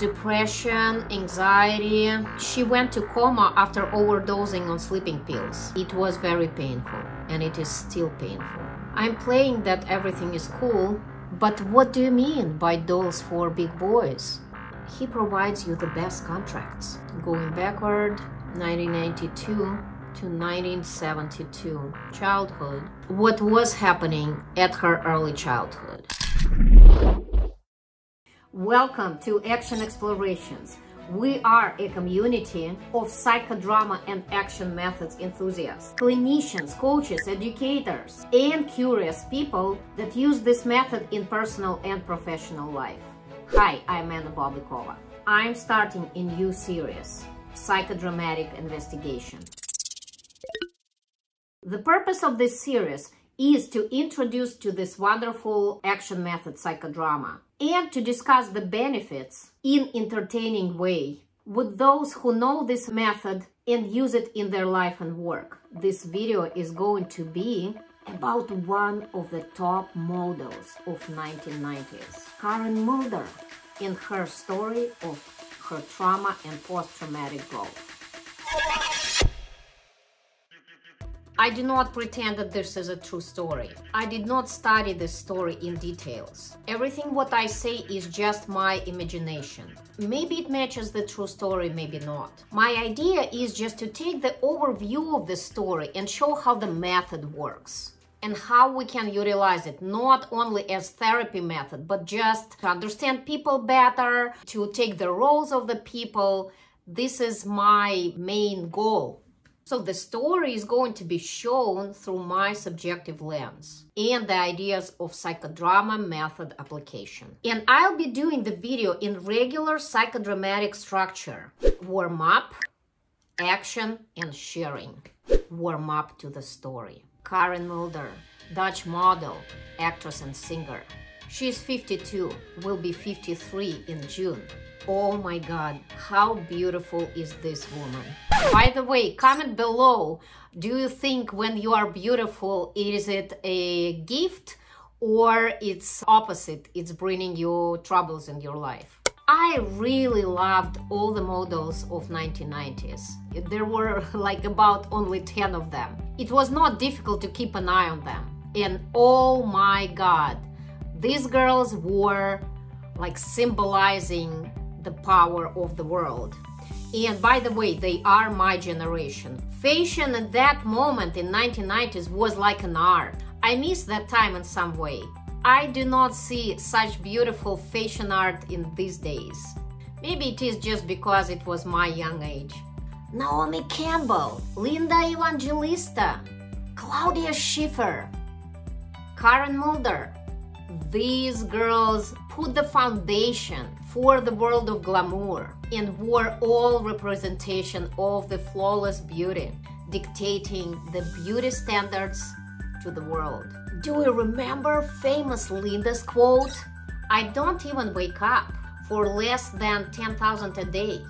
depression, anxiety. She went to coma after overdosing on sleeping pills. It was very painful, and it is still painful. I'm playing that everything is cool, but what do you mean by dolls for big boys? He provides you the best contracts. Going backward, 1992 to 1972, childhood. What was happening at her early childhood? Welcome to Action Explorations. We are a community of psychodrama and action methods enthusiasts, clinicians, coaches, educators, and curious people that use this method in personal and professional life. Hi, I'm Anna Bobikova. I'm starting a new series, Psychodramatic Investigation. The purpose of this series is to introduce to this wonderful action method psychodrama and to discuss the benefits in entertaining way with those who know this method and use it in their life and work. This video is going to be about one of the top models of 1990s, Karen Mulder, in her story of her trauma and post-traumatic growth. I do not pretend that this is a true story. I did not study this story in details. Everything what I say is just my imagination. Maybe it matches the true story, maybe not. My idea is just to take the overview of the story and show how the method works and how we can utilize it not only as therapy method but just to understand people better to take the roles of the people this is my main goal so the story is going to be shown through my subjective lens and the ideas of psychodrama method application. And I'll be doing the video in regular psychodramatic structure. Warm up, action, and sharing. Warm up to the story. Karen Mulder, Dutch model, actress and singer. She's 52, will be 53 in June. Oh my god, how beautiful is this woman. By the way, comment below, do you think when you are beautiful, is it a gift or it's opposite, it's bringing you troubles in your life? I really loved all the models of 1990s. There were like about only 10 of them. It was not difficult to keep an eye on them. And oh my god, these girls were like symbolizing the power of the world. And by the way, they are my generation. Fashion at that moment in 1990s was like an art. I miss that time in some way. I do not see such beautiful fashion art in these days. Maybe it is just because it was my young age. Naomi Campbell, Linda Evangelista, Claudia Schiffer, Karen Mulder. These girls put the foundation for the world of glamour and were all representation of the flawless beauty, dictating the beauty standards to the world. Do you remember famous Linda's quote? I don't even wake up for less than 10,000 a day.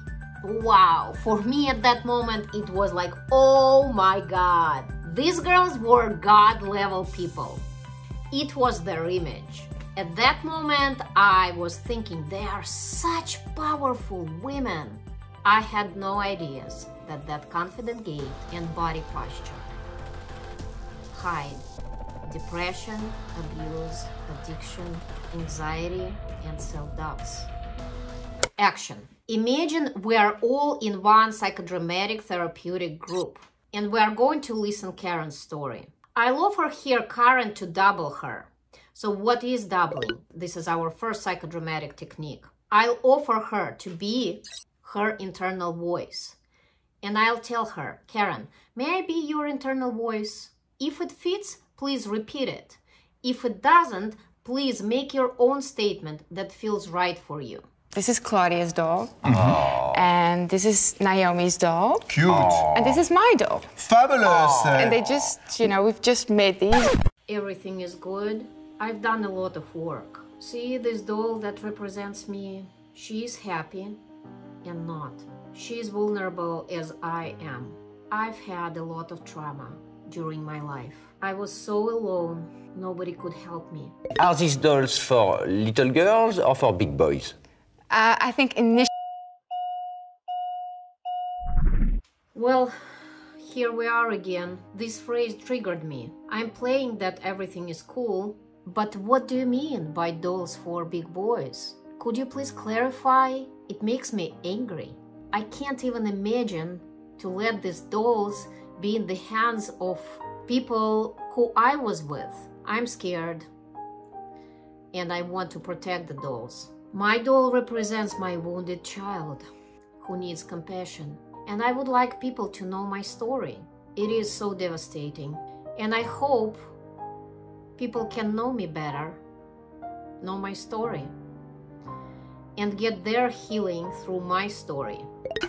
Wow, for me at that moment it was like, oh my god. These girls were god level people. It was their image. At that moment, I was thinking they are such powerful women. I had no ideas that that confident gait and body posture hide depression, abuse, addiction, anxiety, and self-doubts. Action. Imagine we are all in one psychodramatic therapeutic group and we are going to listen Karen's story. I'll offer here Karen to double her so what is doubling? This is our first psychodramatic technique. I'll offer her to be her internal voice. And I'll tell her, Karen, may I be your internal voice? If it fits, please repeat it. If it doesn't, please make your own statement that feels right for you. This is Claudia's doll. Mm-hmm. And this is Naomi's doll. Cute. And this is my doll. Fabulous. And they just, you know, we've just made these. Everything is good. I've done a lot of work. See this doll that represents me? She is happy and not. She is vulnerable as I am. I've had a lot of trauma during my life. I was so alone, nobody could help me. Are these dolls for little girls or for big boys? Uh, I think initially. Well, here we are again. This phrase triggered me. I'm playing that everything is cool, but what do you mean by dolls for big boys? Could you please clarify? It makes me angry. I can't even imagine to let these dolls be in the hands of people who I was with. I'm scared and I want to protect the dolls. My doll represents my wounded child who needs compassion, and I would like people to know my story. It is so devastating, and I hope people can know me better, know my story, and get their healing through my story.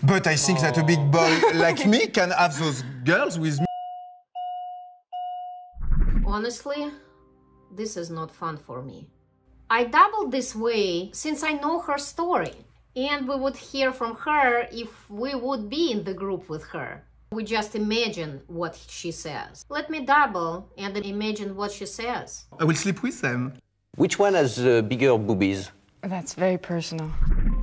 But I think that a big boy like me can have those girls with me. Honestly, this is not fun for me. I doubled this way since I know her story, and we would hear from her if we would be in the group with her. We just imagine what she says. Let me double and imagine what she says. I will sleep with them. Which one has uh, bigger boobies? That's very personal.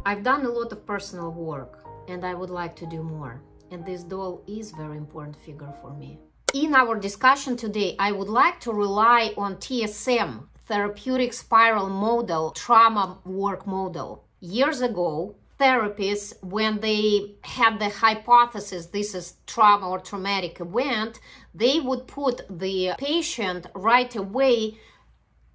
I've done a lot of personal work, and I would like to do more. And this doll is very important figure for me. In our discussion today, I would like to rely on TSM, therapeutic spiral model, trauma work model. Years ago, therapists, when they had the hypothesis this is trauma or traumatic event, they would put the patient right away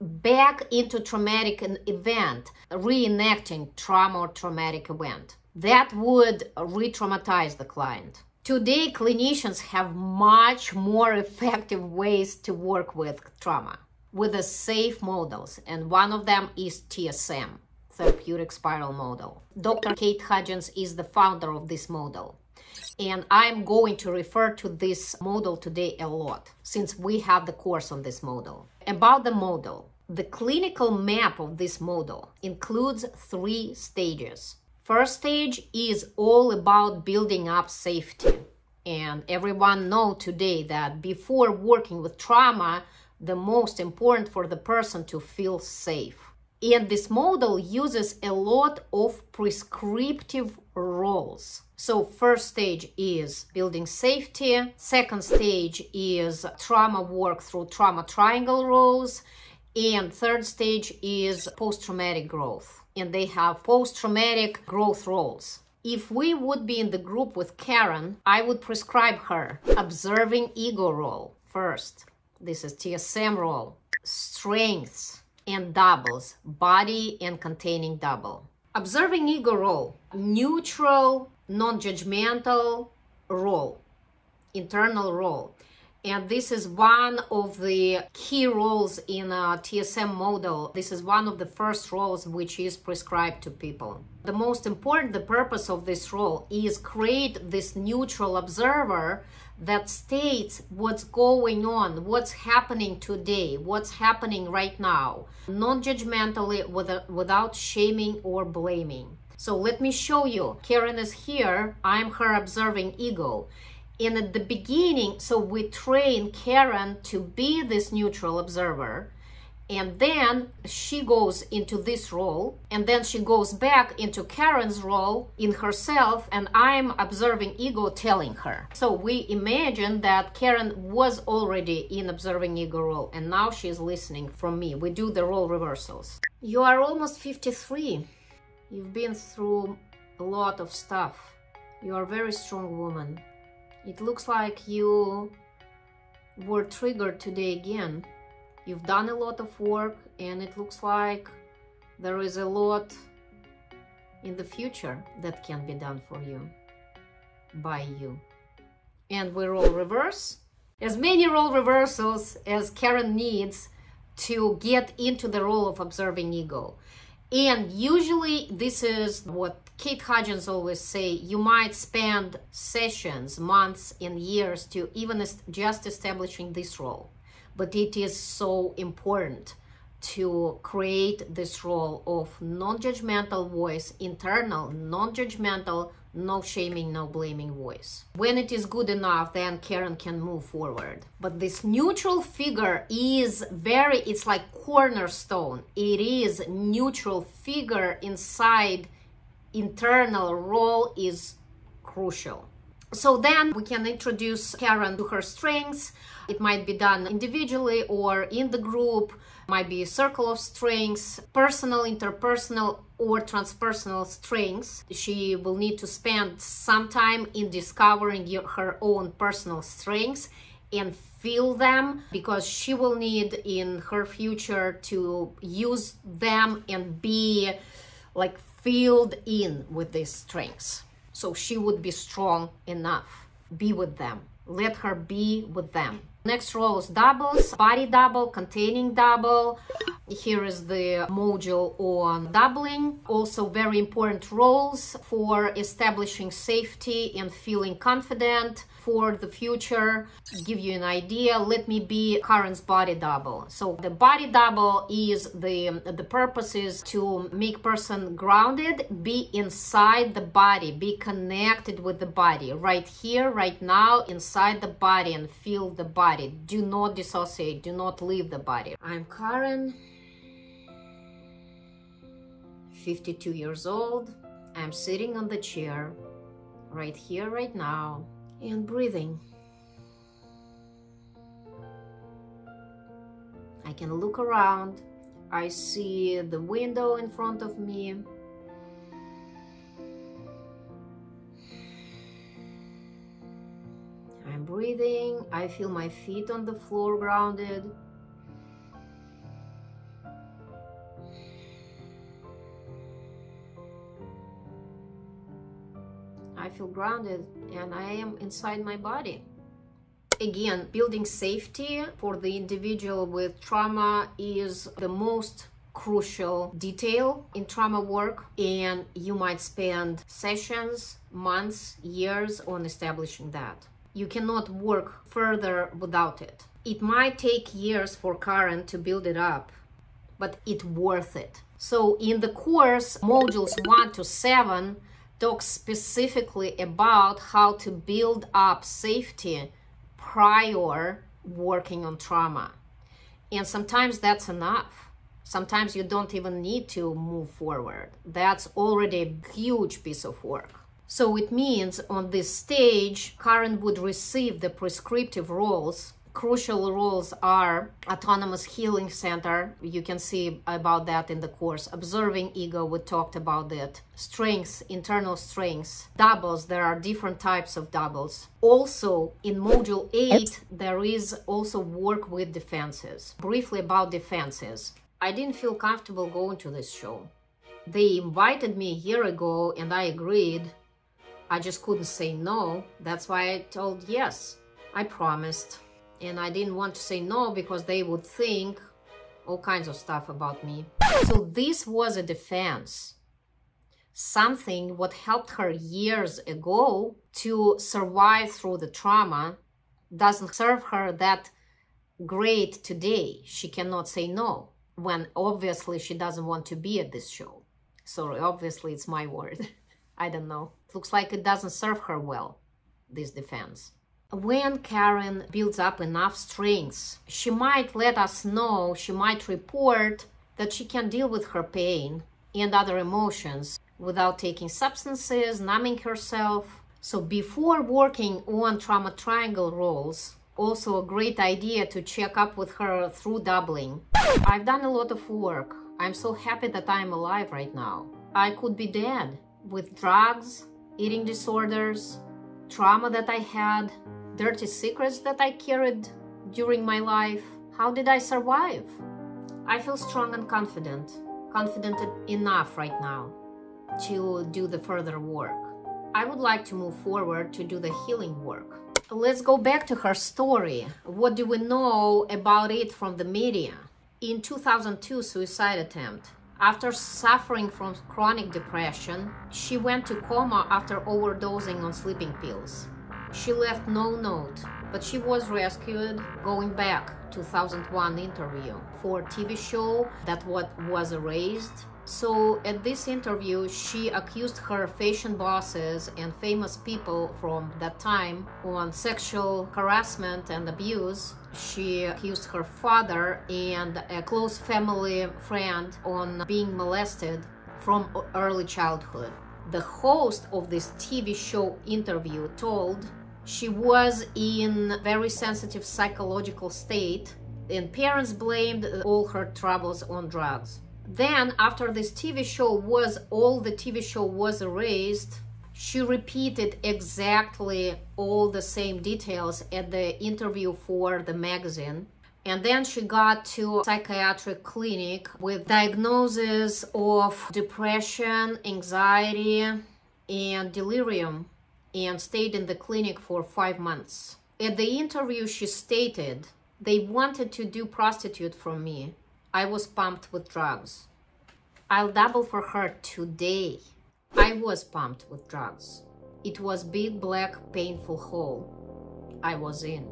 back into traumatic event, reenacting trauma or traumatic event. That would re-traumatize the client. Today, clinicians have much more effective ways to work with trauma with the safe models, and one of them is TSM, Therapeutic Spiral Model. Dr. Kate Hudgins is the founder of this model. And I'm going to refer to this model today a lot, since we have the course on this model. About the model, the clinical map of this model includes three stages. First stage is all about building up safety. And everyone know today that before working with trauma, the most important for the person to feel safe. And this model uses a lot of prescriptive roles. So first stage is building safety. Second stage is trauma work through trauma triangle roles. And third stage is post-traumatic growth. And they have post-traumatic growth roles. If we would be in the group with Karen, I would prescribe her observing ego role first. This is TSM role. Strengths and doubles, body and containing double. Observing ego role, neutral, non-judgmental role, internal role. And this is one of the key roles in a TSM model. This is one of the first roles which is prescribed to people. The most important, the purpose of this role is create this neutral observer that states what's going on, what's happening today, what's happening right now, non-judgmentally without shaming or blaming. So let me show you. Karen is here. I'm her observing ego. And at the beginning, so we train Karen to be this neutral observer and then she goes into this role and then she goes back into Karen's role in herself and I'm observing ego telling her. So we imagine that Karen was already in observing ego role and now she's listening from me. We do the role reversals. You are almost 53. You've been through a lot of stuff. You are a very strong woman. It looks like you were triggered today again You've done a lot of work and it looks like there is a lot in the future that can be done for you by you. And we roll reverse. As many role reversals as Karen needs to get into the role of observing ego. And usually this is what Kate Hudgins always say, you might spend sessions, months and years to even just establishing this role but it is so important to create this role of non-judgmental voice, internal, non-judgmental, no shaming, no blaming voice. When it is good enough, then Karen can move forward. But this neutral figure is very, it's like cornerstone. It is neutral figure inside internal role is crucial. So then we can introduce Karen to her strengths. It might be done individually or in the group, might be a circle of strengths, personal, interpersonal, or transpersonal strengths. She will need to spend some time in discovering her own personal strengths and feel them because she will need in her future to use them and be like filled in with these strengths. So she would be strong enough. Be with them. Let her be with them. Next role is doubles, body double, containing double. Here is the module on doubling. Also very important roles for establishing safety and feeling confident for the future. Give you an idea, let me be Karen's body double. So the body double is the, the purpose is to make person grounded, be inside the body, be connected with the body right here, right now, inside the body and feel the body. Do not dissociate, do not leave the body. I'm Karen. 52 years old. I'm sitting on the chair right here, right now, and breathing. I can look around. I see the window in front of me. Breathing. I feel my feet on the floor grounded. I feel grounded and I am inside my body. Again, building safety for the individual with trauma is the most crucial detail in trauma work and you might spend sessions, months, years on establishing that. You cannot work further without it. It might take years for Karen to build it up, but it's worth it. So in the course, modules 1 to 7, talks specifically about how to build up safety prior working on trauma. And sometimes that's enough. Sometimes you don't even need to move forward. That's already a huge piece of work. So it means on this stage, Karen would receive the prescriptive roles. Crucial roles are autonomous healing center. You can see about that in the course. Observing ego we talked about that strengths internal strengths. Doubles there are different types of doubles. Also in module 8 there is also work with defenses. Briefly about defenses. I didn't feel comfortable going to this show. They invited me a year ago and i agreed i just couldn't say no that's why i told yes i promised and I didn't want to say no because they would think all kinds of stuff about me. So this was a defense. Something what helped her years ago to survive through the trauma doesn't serve her that great today. She cannot say no when obviously she doesn't want to be at this show. So obviously it's my word. I don't know. Looks like it doesn't serve her well, this defense when Karen builds up enough strengths, she might let us know, she might report that she can deal with her pain and other emotions without taking substances, numbing herself. So before working on trauma triangle roles, also a great idea to check up with her through doubling. I've done a lot of work. I'm so happy that I'm alive right now. I could be dead with drugs, eating disorders, trauma that I had, dirty secrets that I carried during my life. How did I survive? I feel strong and confident, confident enough right now to do the further work. I would like to move forward to do the healing work. Let's go back to her story. What do we know about it from the media? In 2002 suicide attempt. After suffering from chronic depression, she went to coma after overdosing on sleeping pills. She left no note, but she was rescued going back 2001 interview for TV show that what was erased. So at this interview, she accused her fashion bosses and famous people from that time on sexual harassment and abuse. She accused her father and a close family friend on being molested from early childhood. The host of this TV show interview told she was in very sensitive psychological state and parents blamed all her troubles on drugs. Then after this TV show was all the TV show was erased, she repeated exactly all the same details at the interview for the magazine. And then she got to psychiatric clinic with diagnosis of depression anxiety and delirium and stayed in the clinic for five months. At the interview she stated they wanted to do prostitute from me. I was pumped with drugs. I'll double for her today i was pumped with drugs it was big black painful hole i was in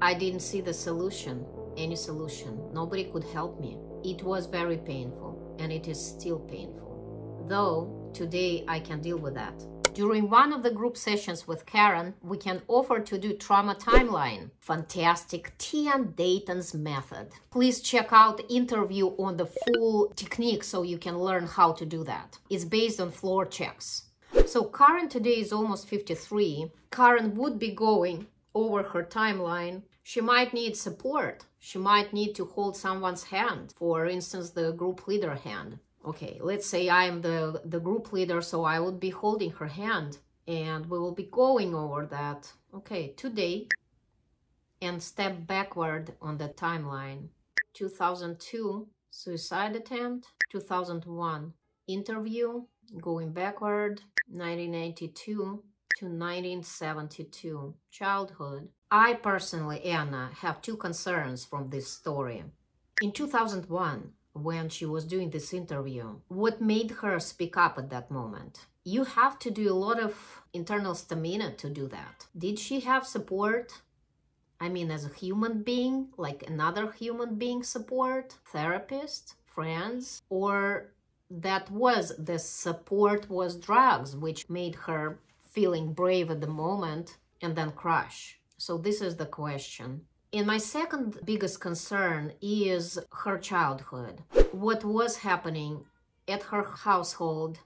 i didn't see the solution any solution. Nobody could help me. It was very painful, and it is still painful. Though today I can deal with that. During one of the group sessions with Karen, we can offer to do trauma timeline. Fantastic Tian Dayton's method. Please check out interview on the full technique so you can learn how to do that. It's based on floor checks. So Karen today is almost 53. Karen would be going over her timeline. She might need support she might need to hold someone's hand, for instance, the group leader hand. Okay, let's say I'm the, the group leader, so I would be holding her hand and we will be going over that. Okay, today and step backward on the timeline. 2002, suicide attempt. 2001, interview, going backward. 1982 to 1972, childhood. I personally, Anna, have two concerns from this story. In 2001, when she was doing this interview, what made her speak up at that moment? You have to do a lot of internal stamina to do that. Did she have support? I mean, as a human being, like another human being support, therapist, friends, or that was the support was drugs, which made her feeling brave at the moment and then crash. So this is the question. And my second biggest concern is her childhood. What was happening at her household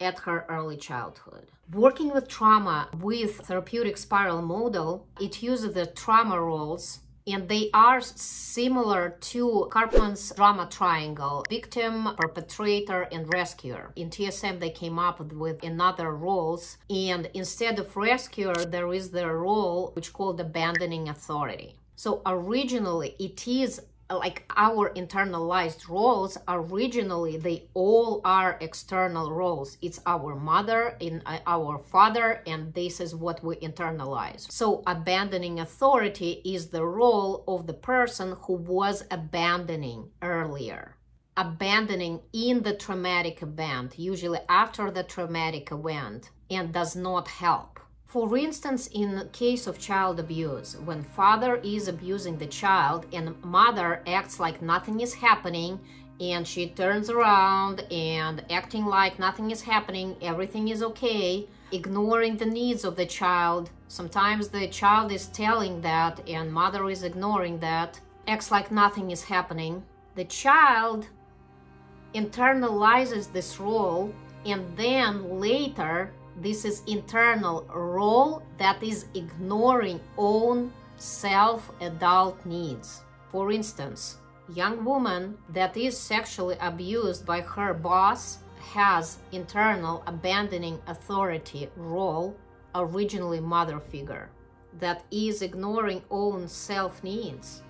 at her early childhood. Working with trauma with therapeutic spiral model, it uses the trauma roles and they are similar to Karpman's drama triangle victim, perpetrator, and rescuer. In TSM, they came up with another roles, and instead of rescuer, there is the role which called abandoning authority. So originally, it is like our internalized roles originally they all are external roles. It's our mother in uh, our father and this is what we internalize. So abandoning authority is the role of the person who was abandoning earlier. Abandoning in the traumatic event usually after the traumatic event and does not help for instance, in case of child abuse, when father is abusing the child and mother acts like nothing is happening and she turns around and acting like nothing is happening, everything is okay, ignoring the needs of the child. Sometimes the child is telling that and mother is ignoring that, acts like nothing is happening. The child internalizes this role and then later this is internal role that is ignoring own self-adult needs. For instance, young woman that is sexually abused by her boss has internal abandoning authority role, originally mother figure, that is ignoring own self needs,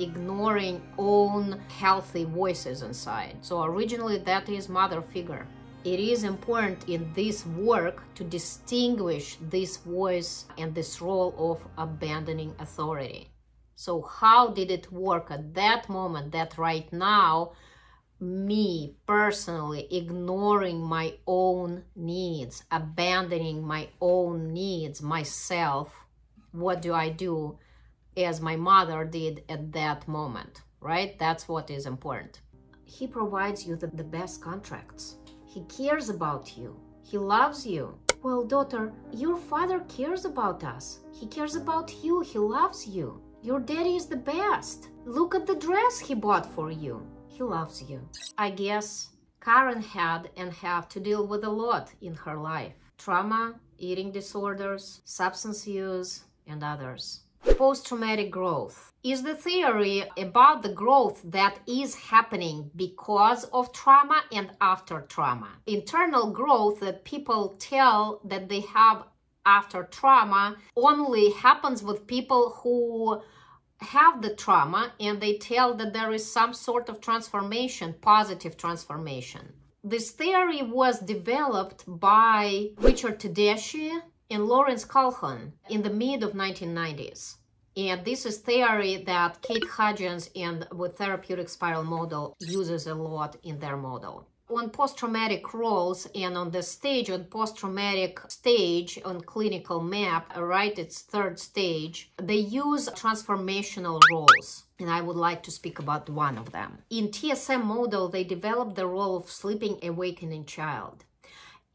ignoring own healthy voices inside. So originally that is mother figure it is important in this work to distinguish this voice and this role of abandoning authority. So, how did it work at that moment, that right now, me personally ignoring my own needs, abandoning my own needs, myself? What do I do as my mother did at that moment, right? That's what is important. He provides you the, the best contracts he cares about you. He loves you. Well, daughter, your father cares about us. He cares about you. He loves you. Your daddy is the best. Look at the dress he bought for you. He loves you. I guess Karen had and have to deal with a lot in her life trauma, eating disorders, substance use, and others. Post traumatic growth is the theory about the growth that is happening because of trauma and after trauma. Internal growth that people tell that they have after trauma only happens with people who have the trauma and they tell that there is some sort of transformation, positive transformation. This theory was developed by Richard Tedeschi and Lawrence Calhoun in the mid of 1990s. And this is theory that Kate Hudgins and with therapeutic spiral model uses a lot in their model on post-traumatic roles and on the stage on post-traumatic stage on clinical map right its third stage they use transformational roles and I would like to speak about one of them. In TSM model, they developed the role of sleeping awakening child.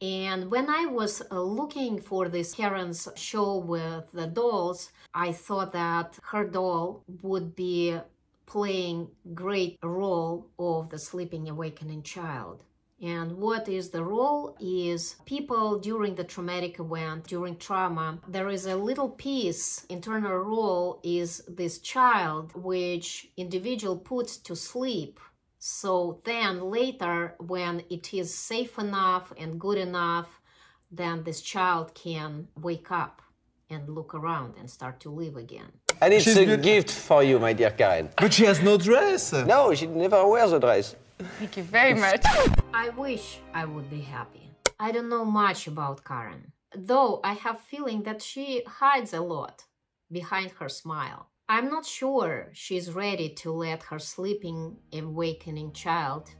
And when I was uh, looking for this Karen's show with the dolls, I thought that her doll would be playing great role of the sleeping awakening child. And what is the role is people during the traumatic event, during trauma, there is a little piece, internal role is this child which individual puts to sleep. So then later when it is safe enough and good enough, then this child can wake up and look around and start to live again. And it's She's a good. gift for you, my dear Karen. But she has no dress. No, she never wears a dress. Thank you very much. I wish I would be happy. I don't know much about Karen, though I have feeling that she hides a lot behind her smile. I'm not sure she's ready to let her sleeping, awakening child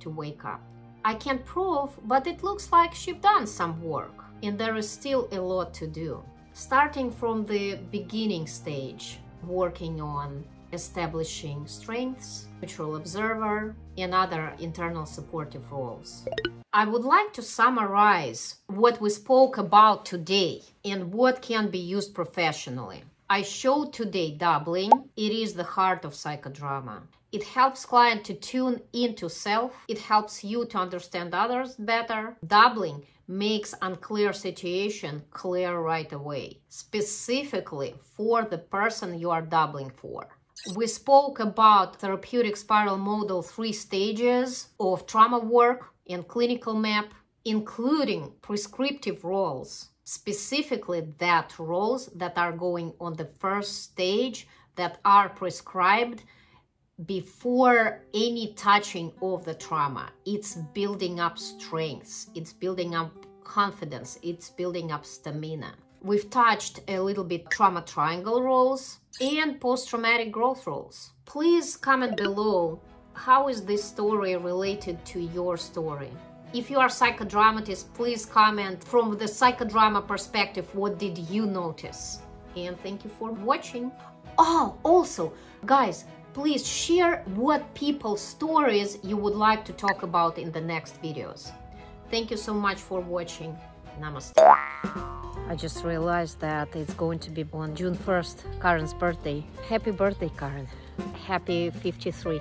to wake up. I can't prove, but it looks like she's done some work, and there is still a lot to do. Starting from the beginning stage, working on establishing strengths, neutral observer, and other internal supportive roles. I would like to summarize what we spoke about today and what can be used professionally. I show today doubling. It is the heart of psychodrama. It helps client to tune into self. It helps you to understand others better. Doubling makes unclear situation clear right away, specifically for the person you are doubling for. We spoke about therapeutic spiral model three stages of trauma work and clinical map, including prescriptive roles, specifically that roles that are going on the first stage that are prescribed before any touching of the trauma. It's building up strengths, it's building up confidence, it's building up stamina. We've touched a little bit trauma triangle roles and post-traumatic growth roles. Please comment below how is this story related to your story. If you are psychodramatist, please comment from the psychodrama perspective what did you notice. And thank you for watching. Oh, also, guys, please share what people's stories you would like to talk about in the next videos. Thank you so much for watching. Namaste. I just realized that it's going to be on June 1st, Karen's birthday. Happy birthday, Karen. Happy 53.